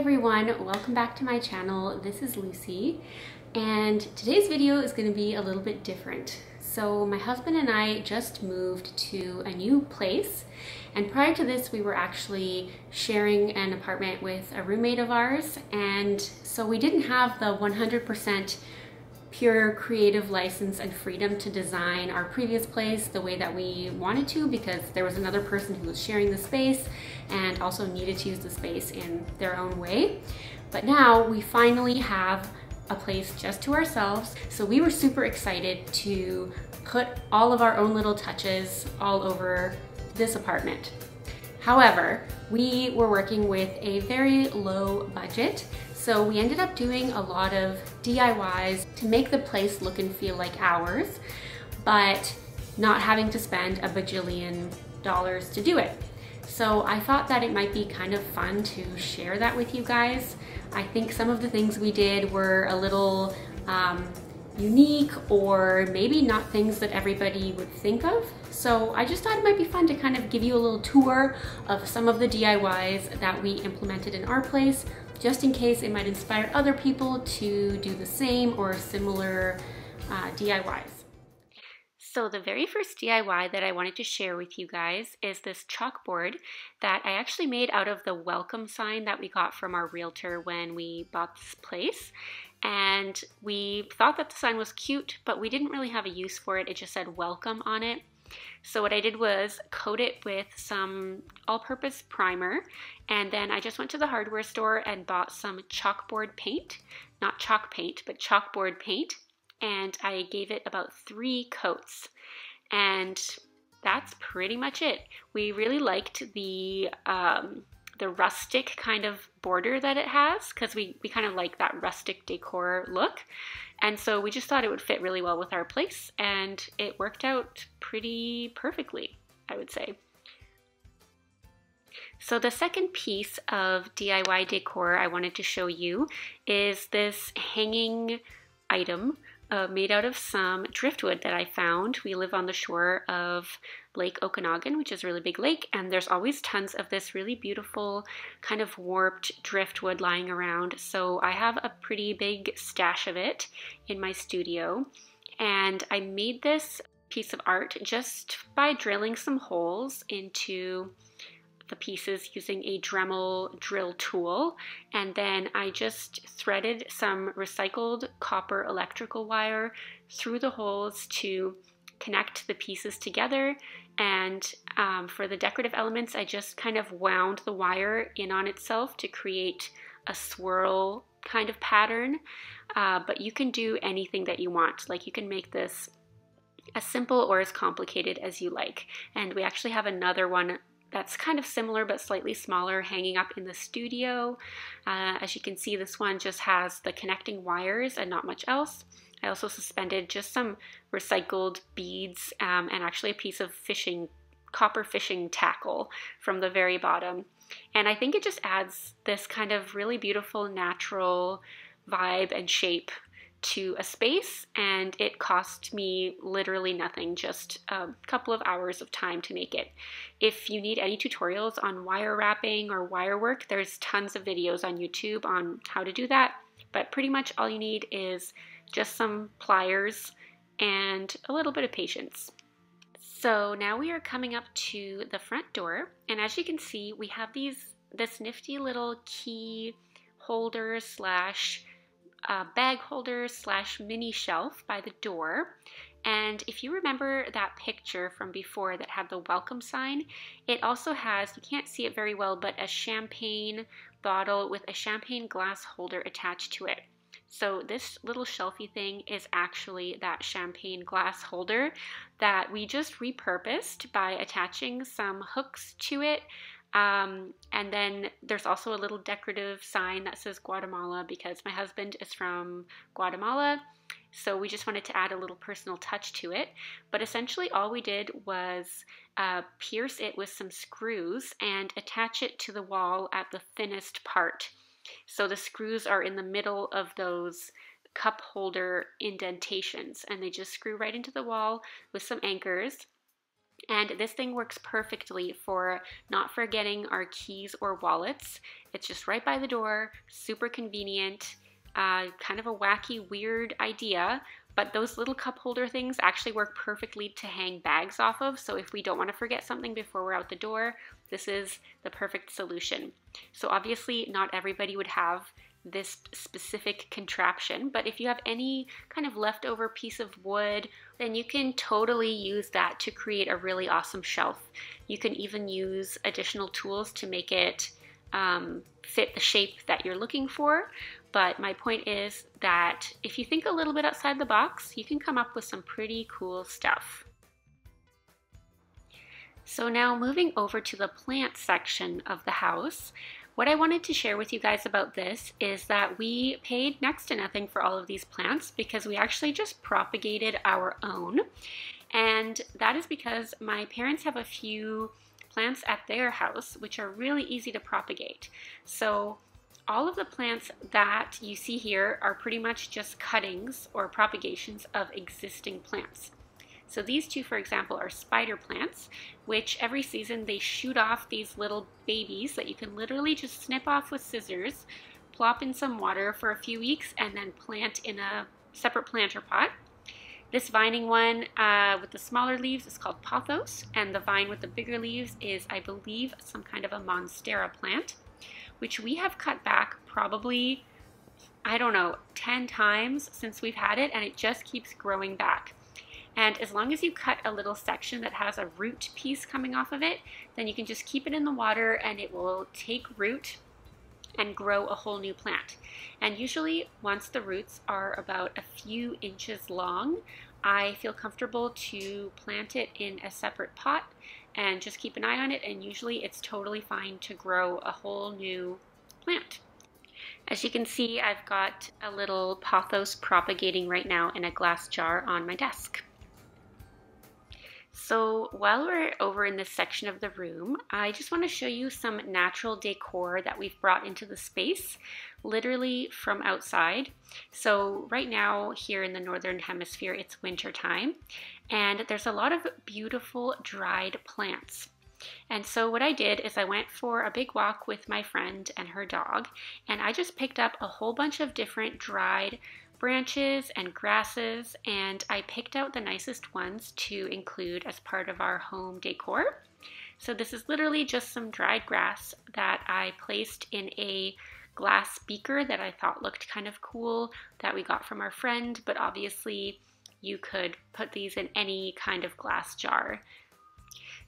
everyone, welcome back to my channel. This is Lucie and today's video is going to be a little bit different. So my husband and I just moved to a new place and prior to this we were actually sharing an apartment with a roommate of ours and so we didn't have the 100% pure creative license and freedom to design our previous place the way that we wanted to because there was another person who was sharing the space and also needed to use the space in their own way. But now we finally have a place just to ourselves. So we were super excited to put all of our own little touches all over this apartment. However, we were working with a very low budget so we ended up doing a lot of DIYs to make the place look and feel like ours, but not having to spend a bajillion dollars to do it. So I thought that it might be kind of fun to share that with you guys. I think some of the things we did were a little um, unique or maybe not things that everybody would think of. So I just thought it might be fun to kind of give you a little tour of some of the DIYs that we implemented in our place just in case it might inspire other people to do the same or similar uh, DIYs. So the very first DIY that I wanted to share with you guys is this chalkboard that I actually made out of the welcome sign that we got from our realtor when we bought this place. And we thought that the sign was cute, but we didn't really have a use for it. It just said welcome on it. So what I did was coat it with some all-purpose primer and then I just went to the hardware store and bought some chalkboard paint, not chalk paint, but chalkboard paint and I gave it about three coats and that's pretty much it. We really liked the um, the rustic kind of border that it has because we, we kind of like that rustic decor look. And so we just thought it would fit really well with our place and it worked out pretty perfectly, I would say. So the second piece of DIY decor I wanted to show you is this hanging item uh, made out of some driftwood that I found. We live on the shore of Lake Okanagan, which is a really big lake, and there's always tons of this really beautiful kind of warped driftwood lying around. So I have a pretty big stash of it in my studio, and I made this piece of art just by drilling some holes into the pieces using a Dremel drill tool and then I just threaded some recycled copper electrical wire through the holes to connect the pieces together and um, for the decorative elements I just kind of wound the wire in on itself to create a swirl kind of pattern uh, but you can do anything that you want like you can make this as simple or as complicated as you like and we actually have another one that's kind of similar but slightly smaller hanging up in the studio. Uh, as you can see, this one just has the connecting wires and not much else. I also suspended just some recycled beads um, and actually a piece of fishing, copper fishing tackle from the very bottom. And I think it just adds this kind of really beautiful natural vibe and shape to a space and it cost me literally nothing, just a couple of hours of time to make it. If you need any tutorials on wire wrapping or wire work, there's tons of videos on YouTube on how to do that, but pretty much all you need is just some pliers and a little bit of patience. So now we are coming up to the front door and as you can see we have these this nifty little key holder slash uh, bag holder slash mini shelf by the door. And if you remember that picture from before that had the welcome sign, it also has, you can't see it very well, but a champagne bottle with a champagne glass holder attached to it. So this little shelfy thing is actually that champagne glass holder that we just repurposed by attaching some hooks to it um, and then there's also a little decorative sign that says Guatemala because my husband is from Guatemala. So we just wanted to add a little personal touch to it. But essentially, all we did was uh, pierce it with some screws and attach it to the wall at the thinnest part. So the screws are in the middle of those cup holder indentations and they just screw right into the wall with some anchors And this thing works perfectly for not forgetting our keys or wallets. It's just right by the door, super convenient, uh, kind of a wacky, weird idea, but those little cup holder things actually work perfectly to hang bags off of. So if we don't want to forget something before we're out the door, this is the perfect solution. So obviously not everybody would have this specific contraption, but if you have any kind of leftover piece of wood, then you can totally use that to create a really awesome shelf. You can even use additional tools to make it um, fit the shape that you're looking for. But my point is that if you think a little bit outside the box, you can come up with some pretty cool stuff. So now moving over to the plant section of the house, what I wanted to share with you guys about this is that we paid next to nothing for all of these plants because we actually just propagated our own. And that is because my parents have a few plants at their house which are really easy to propagate. So all of the plants that you see here are pretty much just cuttings or propagations of existing plants. So these two, for example, are spider plants, which every season they shoot off these little babies that you can literally just snip off with scissors, plop in some water for a few weeks, and then plant in a separate planter pot. This vining one uh, with the smaller leaves is called pothos, and the vine with the bigger leaves is, I believe, some kind of a monstera plant, which we have cut back probably, I don't know, 10 times since we've had it, and it just keeps growing back. And as long as you cut a little section that has a root piece coming off of it, then you can just keep it in the water and it will take root and grow a whole new plant. And usually once the roots are about a few inches long, I feel comfortable to plant it in a separate pot and just keep an eye on it and usually it's totally fine to grow a whole new plant. As you can see, I've got a little pothos propagating right now in a glass jar on my desk. So while we're over in this section of the room, I just want to show you some natural decor that we've brought into the space, literally from outside. So right now here in the Northern Hemisphere, it's winter time, and there's a lot of beautiful dried plants. And so what I did is I went for a big walk with my friend and her dog, and I just picked up a whole bunch of different dried branches and grasses, and I picked out the nicest ones to include as part of our home decor. So this is literally just some dried grass that I placed in a glass beaker that I thought looked kind of cool that we got from our friend, but obviously you could put these in any kind of glass jar.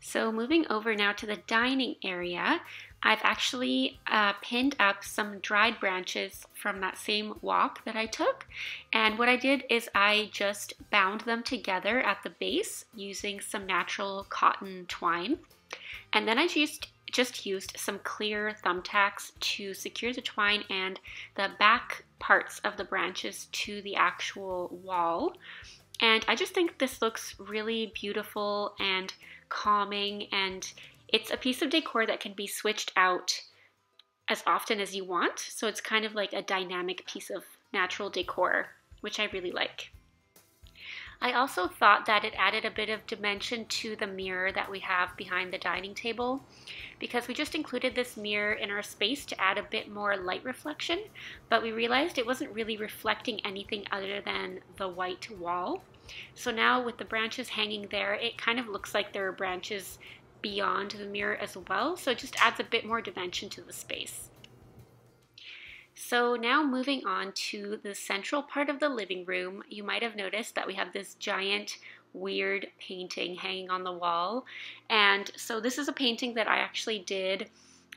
So moving over now to the dining area, I've actually uh, pinned up some dried branches from that same walk that I took. And what I did is I just bound them together at the base using some natural cotton twine. And then I just just used some clear thumbtacks to secure the twine and the back parts of the branches to the actual wall. And I just think this looks really beautiful and calming and it's a piece of decor that can be switched out as often as you want. So it's kind of like a dynamic piece of natural decor, which I really like. I also thought that it added a bit of dimension to the mirror that we have behind the dining table because we just included this mirror in our space to add a bit more light reflection, but we realized it wasn't really reflecting anything other than the white wall. So now with the branches hanging there, it kind of looks like there are branches beyond the mirror as well, so it just adds a bit more dimension to the space. So now moving on to the central part of the living room, you might have noticed that we have this giant weird painting hanging on the wall. And so this is a painting that I actually did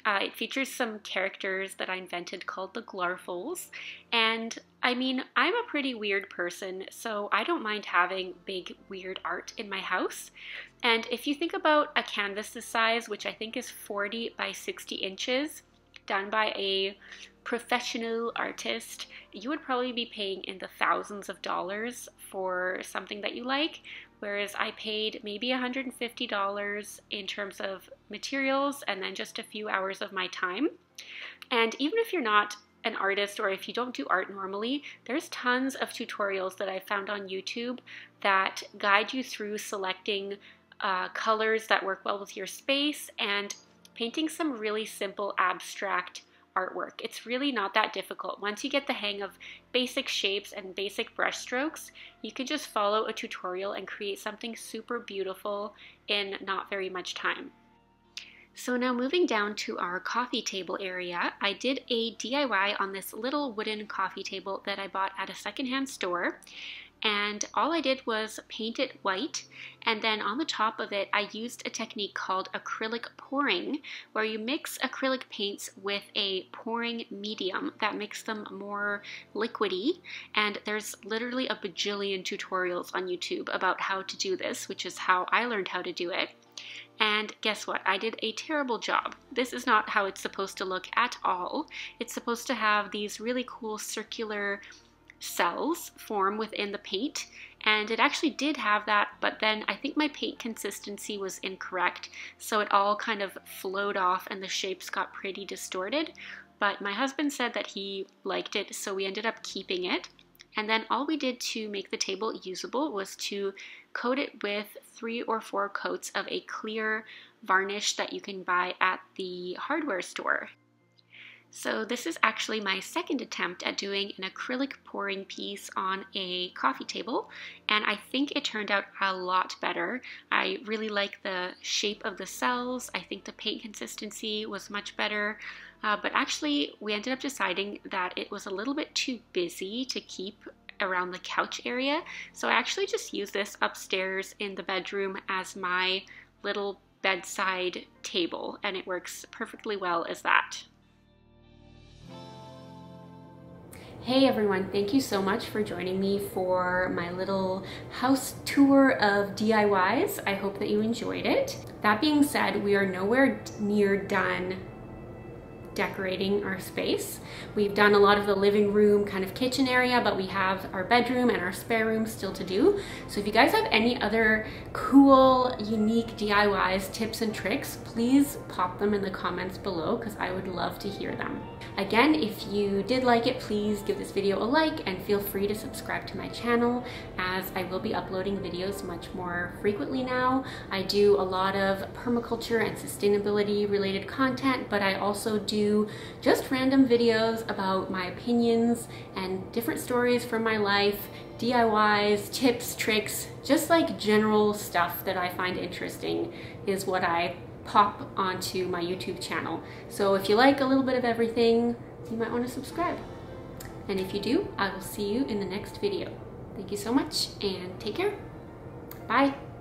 uh, it features some characters that I invented called the Glarfles. And I mean, I'm a pretty weird person, so I don't mind having big, weird art in my house. And if you think about a canvas this size, which I think is 40 by 60 inches, done by a professional artist, you would probably be paying in the thousands of dollars for something that you like, whereas I paid maybe $150 in terms of materials and then just a few hours of my time. And even if you're not an artist or if you don't do art normally, there's tons of tutorials that I found on YouTube that guide you through selecting uh, colors that work well with your space, and painting some really simple abstract artwork. It's really not that difficult. Once you get the hang of basic shapes and basic brush strokes, you can just follow a tutorial and create something super beautiful in not very much time. So now moving down to our coffee table area, I did a DIY on this little wooden coffee table that I bought at a secondhand store. And all I did was paint it white. And then on the top of it I used a technique called acrylic pouring where you mix acrylic paints with a pouring medium that makes them more liquidy. And there's literally a bajillion tutorials on YouTube about how to do this which is how I learned how to do it and guess what? I did a terrible job. This is not how it's supposed to look at all. It's supposed to have these really cool circular cells form within the paint and it actually did have that but then I think my paint consistency was incorrect so it all kind of flowed off and the shapes got pretty distorted but my husband said that he liked it so we ended up keeping it and then all we did to make the table usable was to coat it with three or four coats of a clear varnish that you can buy at the hardware store. So this is actually my second attempt at doing an acrylic pouring piece on a coffee table and I think it turned out a lot better. I really like the shape of the cells. I think the paint consistency was much better. Uh, but actually we ended up deciding that it was a little bit too busy to keep around the couch area. So I actually just use this upstairs in the bedroom as my little bedside table and it works perfectly well as that. Hey everyone, thank you so much for joining me for my little house tour of DIYs. I hope that you enjoyed it. That being said, we are nowhere near done decorating our space. We've done a lot of the living room kind of kitchen area, but we have our bedroom and our spare room still to do. So if you guys have any other cool, unique DIYs, tips and tricks, please pop them in the comments below because I would love to hear them. Again, if you did like it, please give this video a like and feel free to subscribe to my channel as I will be uploading videos much more frequently now. I do a lot of permaculture and sustainability related content, but I also do just random videos about my opinions and different stories from my life, DIYs, tips, tricks, just like general stuff that I find interesting is what I pop onto my YouTube channel. So if you like a little bit of everything, you might want to subscribe. And if you do, I will see you in the next video. Thank you so much and take care. Bye.